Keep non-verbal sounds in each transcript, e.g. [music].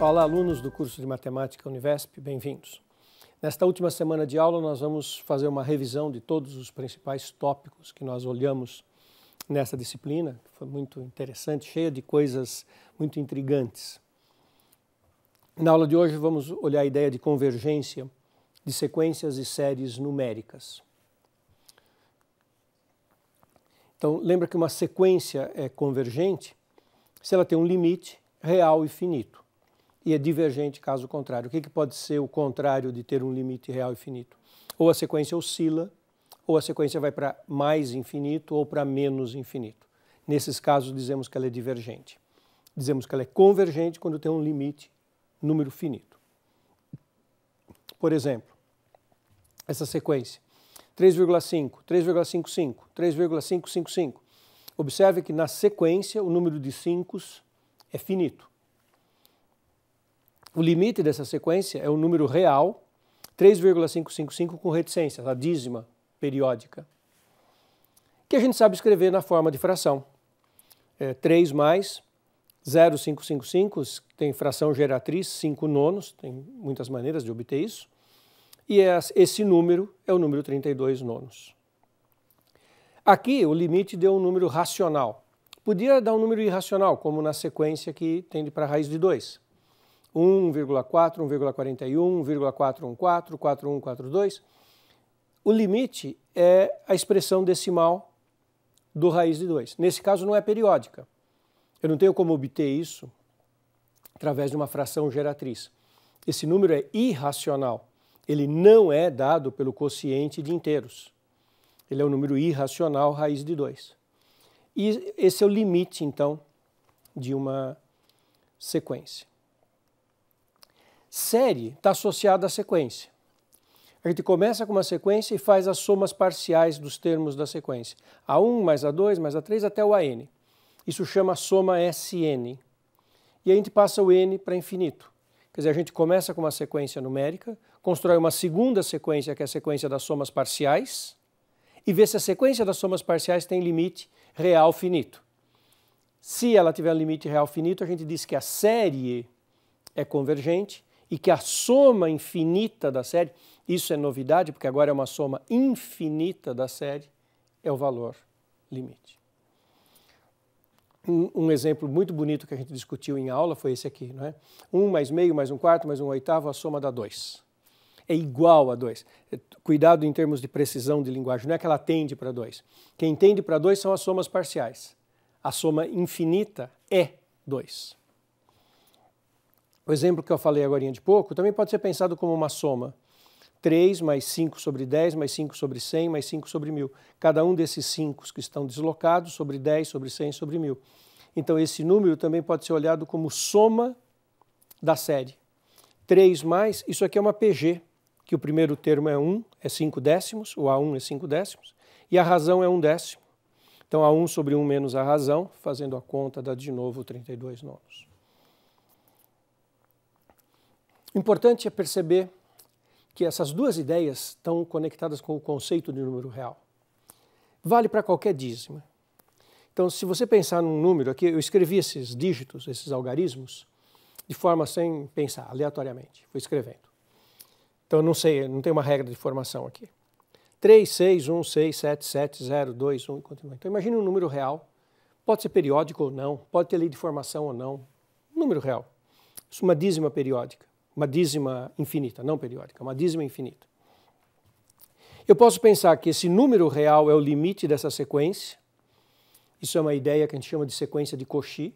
Olá, alunos do curso de Matemática Univesp, bem-vindos. Nesta última semana de aula, nós vamos fazer uma revisão de todos os principais tópicos que nós olhamos nessa disciplina, que foi muito interessante, cheia de coisas muito intrigantes. Na aula de hoje, vamos olhar a ideia de convergência de sequências e séries numéricas. Então, lembra que uma sequência é convergente se ela tem um limite real e finito e é divergente caso contrário. O que, que pode ser o contrário de ter um limite real e finito? Ou a sequência oscila, ou a sequência vai para mais infinito ou para menos infinito. Nesses casos, dizemos que ela é divergente. Dizemos que ela é convergente quando tem um limite número finito. Por exemplo, essa sequência 3,5, 3,55, 3,555. Observe que na sequência o número de 5 é finito. O limite dessa sequência é o número real 3,555 com reticência, a dízima periódica, que a gente sabe escrever na forma de fração. É 3 mais 0,555 tem fração geratriz 5 nonos, tem muitas maneiras de obter isso, e é esse número é o número 32 nonos. Aqui o limite deu um número racional. Podia dar um número irracional, como na sequência que tende para a raiz de 2. 1,4, 1,41, 1,414, 4142. O limite é a expressão decimal do raiz de 2. Nesse caso não é periódica. Eu não tenho como obter isso através de uma fração geratriz. Esse número é irracional. Ele não é dado pelo quociente de inteiros. Ele é um número irracional raiz de 2. E esse é o limite, então, de uma sequência. Série está associada à sequência. A gente começa com uma sequência e faz as somas parciais dos termos da sequência. A1 mais A2 mais A3 até o AN. Isso chama soma SN. E a gente passa o N para infinito. Quer dizer, a gente começa com uma sequência numérica, constrói uma segunda sequência, que é a sequência das somas parciais, e vê se a sequência das somas parciais tem limite real finito. Se ela tiver limite real finito, a gente diz que a série é convergente e que a soma infinita da série, isso é novidade, porque agora é uma soma infinita da série, é o valor limite. Um, um, exemplo muito bonito que a gente discutiu em aula foi esse aqui, não é? 1 mais meio mais um quarto mais um oitavo, a soma dá 2. É igual a 2. Cuidado em termos de precisão de linguagem, não é que ela tende para 2. Quem tende para 2 são as somas parciais. A soma infinita é 2. O exemplo que eu falei agora de pouco também pode ser pensado como uma soma. 3 mais 5 sobre 10, mais 5 sobre 100, mais 5 sobre 1000. Cada um desses 5 que estão deslocados sobre 10, sobre 100, sobre 1000. Então, esse número também pode ser olhado como soma da série. 3 mais, isso aqui é uma PG, que o primeiro termo é 1, é 5 décimos, o A1 é 5 décimos, e a razão é 1 décimo. Então, A1 sobre 1 menos a razão, fazendo a conta, dá de novo 32 nonos. O importante é perceber que essas duas ideias estão conectadas com o conceito de número real. Vale para qualquer dízima. Então, se você pensar num número aqui, eu escrevi esses dígitos, esses algarismos, de forma sem pensar, aleatoriamente, fui escrevendo. Então, não sei, não tem uma regra de formação aqui. 3, 6, 1, 6, 7, 7, 0, 2, 1 e continua. Então, imagine um número real. Pode ser periódico ou não, pode ter lei de formação ou não. número real. Isso é uma dízima periódica uma dízima infinita, não periódica, uma dízima infinita. Eu posso pensar que esse número real é o limite dessa sequência. Isso é uma ideia que a gente chama de sequência de Cauchy.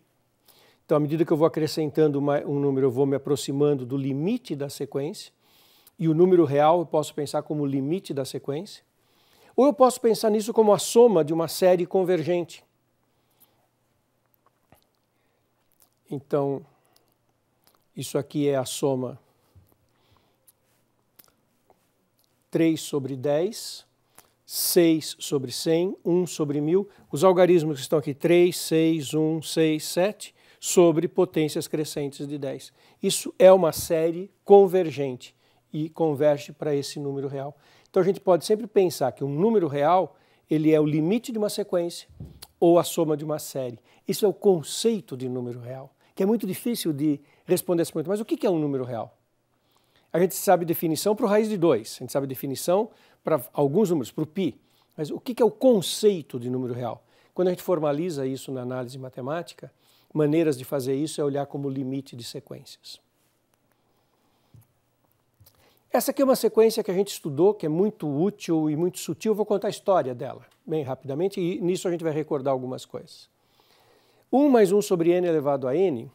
Então, à medida que eu vou acrescentando um número, eu vou me aproximando do limite da sequência. E o número real eu posso pensar como o limite da sequência. Ou eu posso pensar nisso como a soma de uma série convergente. Então, isso aqui é a soma 3 sobre 10, 6 sobre 100, 1 sobre 1000. Os algarismos estão aqui, 3, 6, 1, 6, 7, sobre potências crescentes de 10. Isso é uma série convergente e converge para esse número real. Então a gente pode sempre pensar que um número real ele é o limite de uma sequência ou a soma de uma série. Isso é o conceito de número real. que é muito difícil de responder essa pergunta. Mas o que é um número real? A gente sabe definição para o raiz de 2, a gente sabe definição para alguns números, para o π. Mas o que é o conceito de número real? Quando a gente formaliza isso na análise matemática, maneiras de fazer isso é olhar como limite de sequências. Essa aqui é uma sequência que a gente estudou, que é muito útil e muito sutil. Vou contar a história dela bem rapidamente e nisso a gente vai recordar algumas coisas. 1 mais 1 sobre n elevado a n,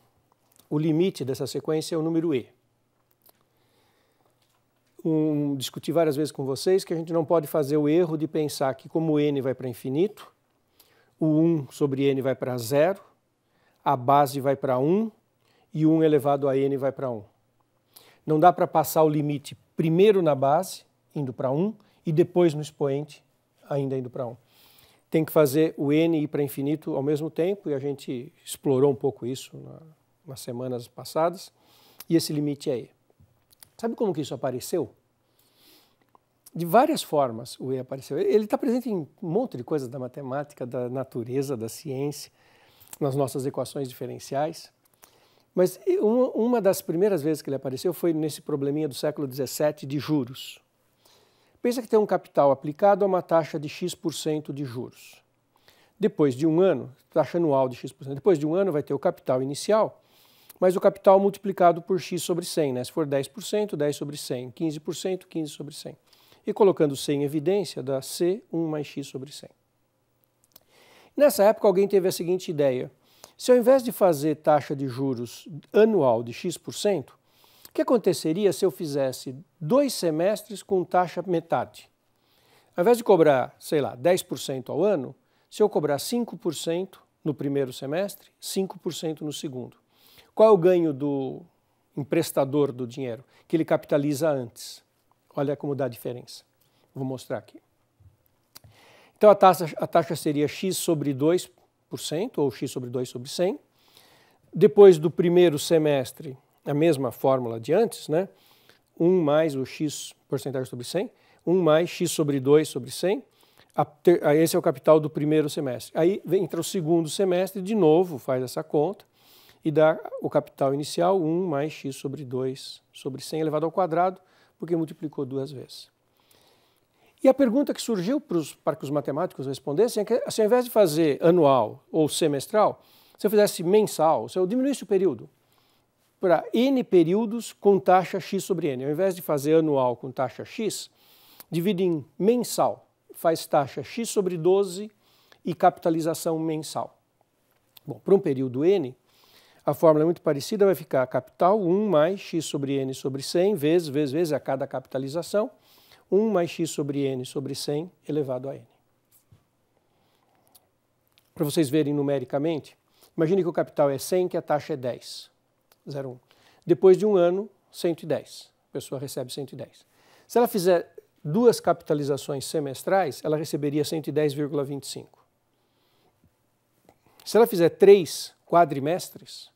o limite dessa sequência é o número e. Um, discuti várias vezes com vocês que a gente não pode fazer o erro de pensar que como n vai para infinito, o 1 sobre n vai para zero, a base vai para 1 e 1 elevado a n vai para 1. Não dá para passar o limite primeiro na base, indo para 1, e depois no expoente, ainda indo para 1 tem que fazer o n ir para infinito ao mesmo tempo, e a gente explorou um pouco isso na, nas semanas passadas, e esse limite é e. Sabe como que isso apareceu? De várias formas o e apareceu. Ele está presente em um monte de coisas da matemática, da natureza, da ciência, nas nossas equações diferenciais. Mas uma das primeiras vezes que ele apareceu foi nesse probleminha do século XVII de juros. Pensa que tem um capital aplicado a uma taxa de X% de juros. Depois de um ano, taxa anual de X%, depois de um ano vai ter o capital inicial, mas o capital multiplicado por X sobre 100. Né? Se for 10%, 10 sobre 100. 15%, 15 sobre 100. E colocando C em evidência, dá C 1 mais X sobre 100. Nessa época, alguém teve a seguinte ideia. Se ao invés de fazer taxa de juros anual de X%, que aconteceria se eu fizesse dois semestres com taxa metade? Ao invés de cobrar, sei lá, 10% ao ano, se eu cobrar 5% no primeiro semestre, 5% no segundo. Qual é o ganho do emprestador do dinheiro? Que ele capitaliza antes. Olha como dá a diferença. Vou mostrar aqui. Então a taxa, a taxa seria x sobre 2%, ou x sobre 2 sobre 100. Depois do primeiro semestre, a mesma fórmula de antes, né? 1 mais o x porcentagem sobre 100, 1 mais x sobre 2 sobre 100. esse é o capital do primeiro semestre. Aí entra o segundo semestre, de novo faz essa conta e dá o capital inicial 1 mais x sobre 2 sobre 100 elevado ao quadrado, porque multiplicou duas vezes. E a pergunta que surgiu para que os matemáticos respondessem é que, se ao invés de fazer anual ou semestral, se eu fizesse mensal, se eu diminuísse o período, para n períodos com taxa x sobre n. Ao invés de fazer anual com taxa x, divide em mensal, faz taxa x sobre 12 e capitalização mensal. Bom, para um período n, a fórmula é muito parecida, vai ficar capital 1 mais x sobre n sobre 100 vezes, vezes, vezes a cada capitalização, 1 mais x sobre n sobre 100 elevado a n. Para vocês verem numericamente, imagine que o capital é 100, que a taxa é 10. 0,1. Depois de um ano, 110. A pessoa recebe 110. Se ela fizer duas capitalizações semestrais, ela receberia 110,25. Se ela fizer três quadrimestres,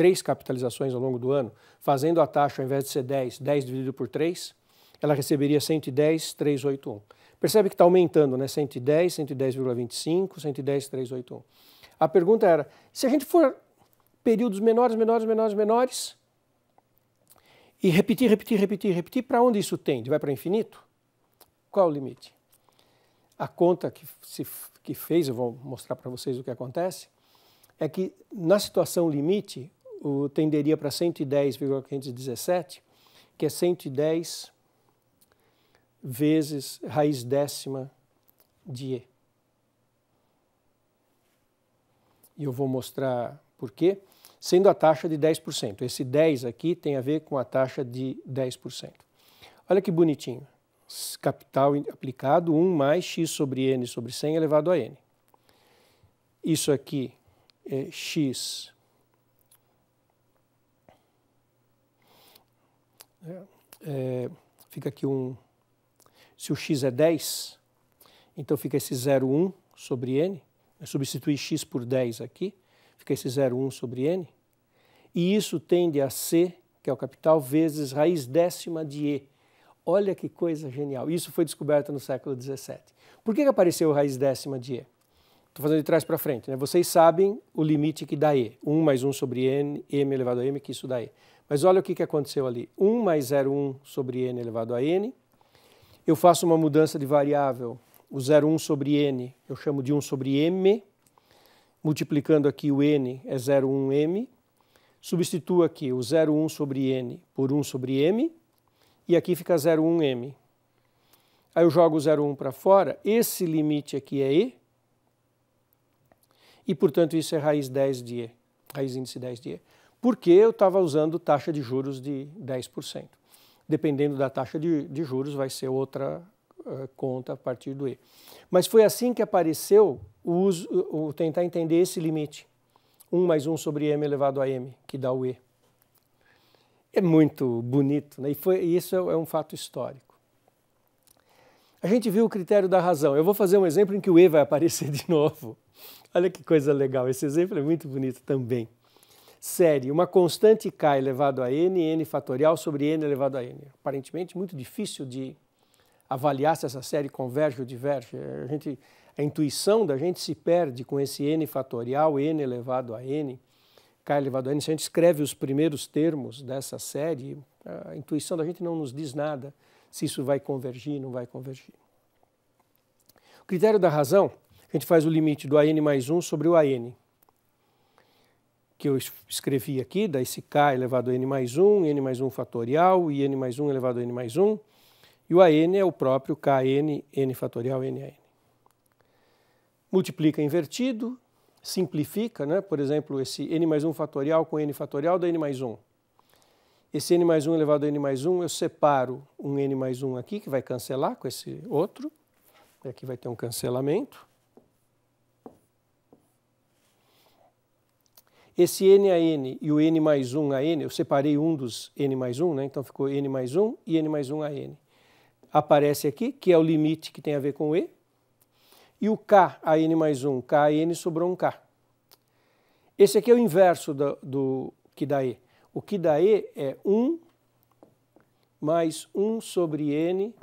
três capitalizações ao longo do ano, fazendo a taxa ao invés de ser 10, 10 dividido por 3, ela receberia 110,381. Percebe que está aumentando, né? 110, 110,25, 110,381. A pergunta era, se a gente for períodos menores, menores, menores, menores. E repetir, repetir, repetir, repetir. Para onde isso tende? Vai para infinito? Qual o limite? A conta que, se, que fez, eu vou mostrar para vocês o que acontece, é que na situação limite, o, tenderia para 110,517, que é 110 vezes raiz décima de E. E eu vou mostrar por quê sendo a taxa de 10%. Esse 10 aqui tem a ver com a taxa de 10%. Olha que bonitinho. Capital aplicado 1 mais x sobre n sobre 100 elevado a n. Isso aqui é x é, é, fica aqui um. Se o x é 10, então fica esse 0,1 sobre n. Eu substituir x por 10 aqui fica esse 0,1 sobre n, e isso tende a C, que é o capital, vezes raiz décima de E. Olha que coisa genial. Isso foi descoberto no século XVII. Por que, que apareceu raiz décima de E? estou fazendo de trás para frente, né? vocês sabem o limite que dá E, 1 mais 1 sobre n, m elevado a m, que isso dá E. Mas olha o que, que aconteceu ali, 1 mais 0,1 sobre n elevado a n, eu faço uma mudança de variável, o 0,1 sobre n eu chamo de 1 sobre m, multiplicando aqui o n é 0,1m, substituo aqui o 0,1 sobre n por 1 sobre m, e aqui fica 0,1m. Aí eu jogo o 0,1 para fora, esse limite aqui é e, e portanto isso é raiz 10 de e, raiz índice 10 de e. Porque eu estava usando taxa de juros de 10%. Dependendo da taxa de, de juros, vai ser outra uh, conta a partir do e. Mas foi assim que apareceu o, uso, o tentar entender esse limite. 1 mais 1 sobre m elevado a m, que dá o e. É muito bonito, né? e foi, isso é, é um fato histórico. A gente viu o critério da razão. Eu vou fazer um exemplo em que o e vai [laughs] aparecer de novo. Olha que coisa legal, esse exemplo é muito bonito também. Série, uma constante k elevado a n, n fatorial sobre n elevado a n. Aparentemente muito difícil de avaliar se essa série converge ou diverge. A, gente, a intuição da gente se perde com esse n fatorial, n elevado a n, k elevado a n. Se a gente escreve os primeiros termos dessa série, a intuição da gente não nos diz nada se isso vai convergir, não vai convergir. O critério da razão, a gente faz o limite do AN mais 1 sobre o AN, que eu escrevi aqui, da esse K elevado a N mais 1, N mais 1 fatorial e N mais 1 elevado a N mais 1, e o AN é o próprio KN, N fatorial, NAN. Multiplica invertido, simplifica, né? por exemplo, esse N mais 1 fatorial com N fatorial da N mais 1. Esse N mais 1 elevado a N mais 1, eu separo um N mais 1 aqui, que vai cancelar com esse outro. Aqui vai ter um cancelamento. Esse N a N e o N mais 1 a N, eu separei um dos N mais 1, né? então ficou N mais 1 e N mais 1 a N aparece aqui, que é o limite que tem a ver com E. E o K, a N mais 1, K a N sobrou um K. Esse aqui é o inverso do, do que dá E. O que dá E é 1 mais 1 sobre N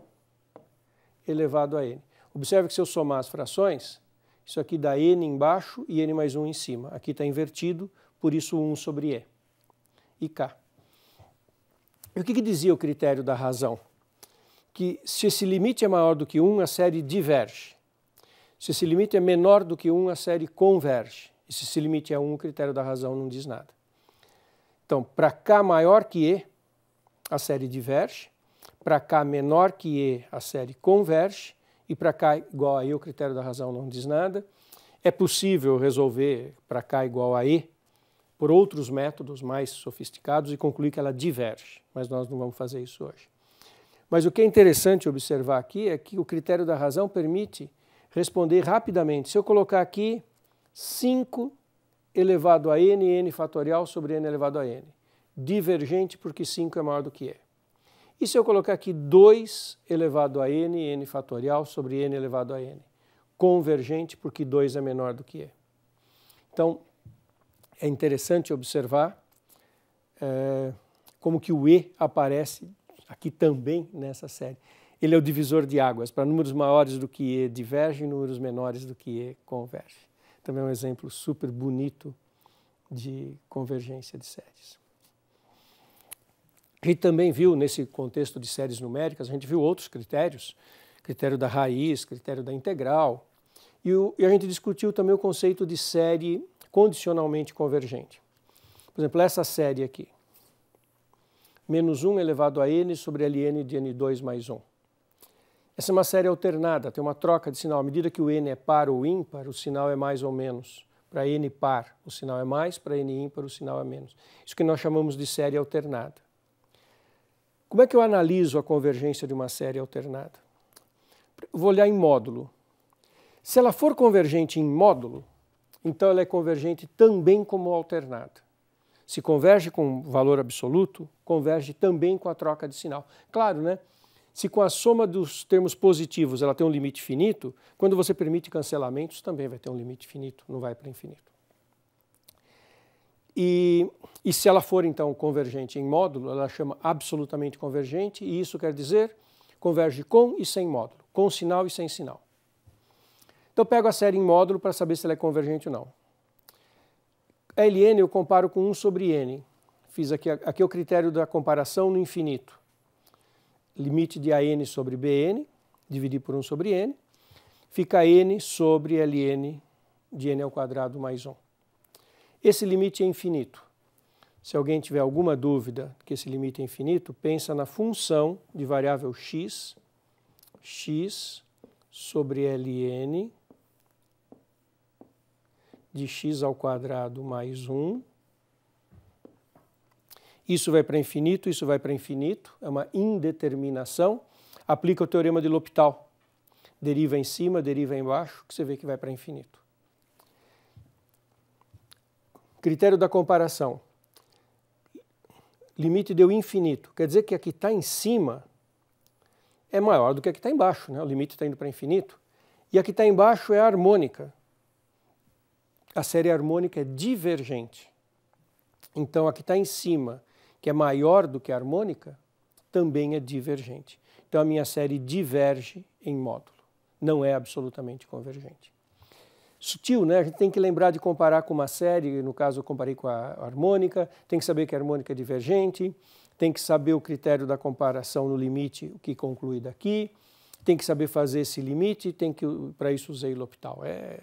elevado a N. Observe que se eu somar as frações, isso aqui dá N embaixo e N mais 1 em cima. Aqui está invertido, por isso 1 sobre E. E K. E o que, que dizia o critério da razão? que se esse limite é maior do que 1, a série diverge. Se esse limite é menor do que 1, a série converge. E se esse limite é 1, o critério da razão não diz nada. Então, para k maior que e, a série diverge. Para k menor que e, a série converge. E para k igual a e, o critério da razão não diz nada. É possível resolver para k igual a e por outros métodos mais sofisticados e concluir que ela diverge, mas nós não vamos fazer isso hoje. Mas o que é interessante observar aqui é que o critério da razão permite responder rapidamente. Se eu colocar aqui 5 elevado a n, n fatorial sobre n elevado a n, divergente porque 5 é maior do que e. E se eu colocar aqui 2 elevado a n, n fatorial sobre n elevado a n, convergente porque 2 é menor do que e. Então, é interessante observar é, como que o e aparece aqui também nessa série. Ele é o divisor de águas. Para números maiores do que E diverge, números menores do que E converge. Também é um exemplo super bonito de convergência de séries. A gente também viu, nesse contexto de séries numéricas, a gente viu outros critérios, critério da raiz, critério da integral, e, o, e a gente discutiu também o conceito de série condicionalmente convergente. Por exemplo, essa série aqui menos 1 elevado a n sobre ln de n2 mais 1. Essa é uma série alternada, tem uma troca de sinal. À medida que o n é par ou ímpar, o sinal é mais ou menos. Para n par, o sinal é mais, para n ímpar, o sinal é menos. Isso que nós chamamos de série alternada. Como é que eu analiso a convergência de uma série alternada? Vou olhar em módulo. Se ela for convergente em módulo, então ela é convergente também como alternada. Se converge com valor absoluto, converge também com a troca de sinal. Claro, né? Se com a soma dos termos positivos ela tem um limite finito, quando você permite cancelamentos também vai ter um limite finito, não vai para infinito. E, e se ela for então convergente em módulo, ela chama absolutamente convergente, e isso quer dizer converge com e sem módulo, com sinal e sem sinal. Então eu pego a série em módulo para saber se ela é convergente ou não. LN eu comparo com 1 sobre N. Fiz aqui, aqui é o critério da comparação no infinito. Limite de AN sobre BN, dividir por 1 sobre N, fica N sobre Ln de N ao quadrado mais 1. Esse limite é infinito. Se alguém tiver alguma dúvida que esse limite é infinito, pensa na função de variável x, x sobre Ln de x ao quadrado mais 1. Isso vai para infinito, isso vai para infinito, é uma indeterminação. Aplica o teorema de L'Hopital. Deriva em cima, deriva embaixo, que você vê que vai para infinito. Critério da comparação. Limite deu infinito. Quer dizer que a que está em cima é maior do que a que está embaixo. Né? O limite está indo para infinito. E a que está embaixo é a harmônica a série harmônica é divergente. Então, a que está em cima, que é maior do que a harmônica, também é divergente. Então, a minha série diverge em módulo, não é absolutamente convergente. Sutil, né? A gente tem que lembrar de comparar com uma série, no caso eu comparei com a harmônica, tem que saber que a harmônica é divergente, tem que saber o critério da comparação no limite, o que conclui daqui, tem que saber fazer esse limite, tem que para isso usei L'Hopital. É,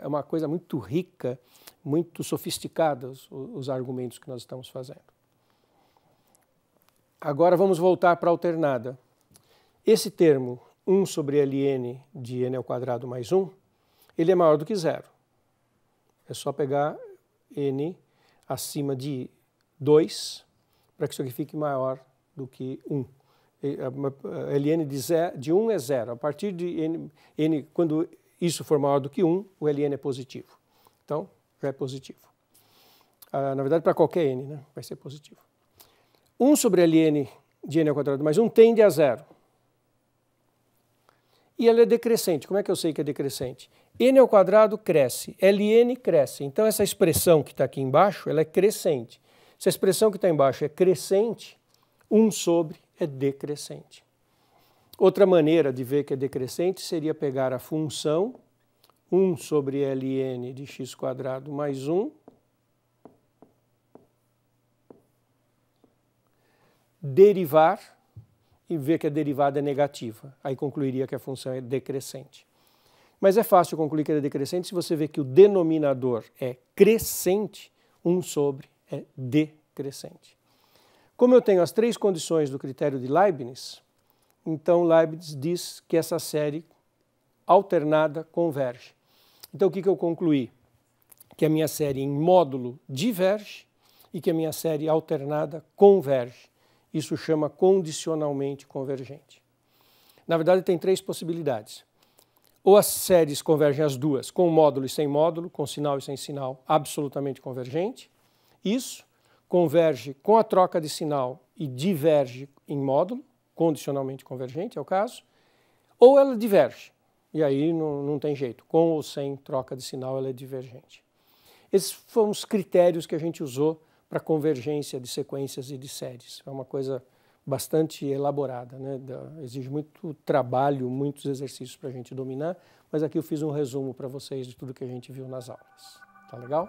é uma coisa muito rica, muito sofisticada os, os argumentos que nós estamos fazendo. Agora vamos voltar para a alternada. Esse termo 1 sobre ln de n ao quadrado mais 1, ele é maior do que zero. É só pegar n acima de 2 para que isso aqui fique maior do que 1 ln de, zero, de 1 é zero. A partir de n, n, quando isso for maior do que 1, o ln é positivo. Então, já é positivo. Ah, na verdade, para qualquer n, né, vai ser positivo. 1 sobre ln de n ao quadrado mais 1 tende a zero. E ela é decrescente. Como é que eu sei que é decrescente? n ao quadrado cresce, ln cresce. Então, essa expressão que está aqui embaixo, ela é crescente. Se a expressão que está embaixo é crescente, 1 sobre é decrescente. Outra maneira de ver que é decrescente seria pegar a função 1 sobre ln de x quadrado mais 1 derivar e ver que a derivada é negativa. Aí concluiria que a função é decrescente. Mas é fácil concluir que ela é decrescente se você vê que o denominador é crescente, 1 sobre é decrescente. Como eu tenho as três condições do critério de Leibniz, então Leibniz diz que essa série alternada converge. Então o que, que eu concluí? Que a minha série em módulo diverge e que a minha série alternada converge. Isso chama condicionalmente convergente. Na verdade, tem três possibilidades. Ou as séries convergem as duas, com módulo e sem módulo, com sinal e sem sinal, absolutamente convergente. Isso converge com a troca de sinal e diverge em módulo, condicionalmente convergente é o caso, ou ela diverge, e aí não, não tem jeito, com ou sem troca de sinal ela é divergente. Esses foram os critérios que a gente usou para convergência de sequências e de séries. É uma coisa bastante elaborada, né? exige muito trabalho, muitos exercícios para a gente dominar, mas aqui eu fiz um resumo para vocês de tudo que a gente viu nas aulas. Tá legal?